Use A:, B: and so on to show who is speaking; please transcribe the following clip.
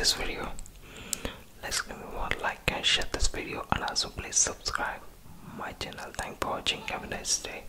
A: this video. Let's give me one like and share this video and also please subscribe my channel. Thank for watching. Have a nice day.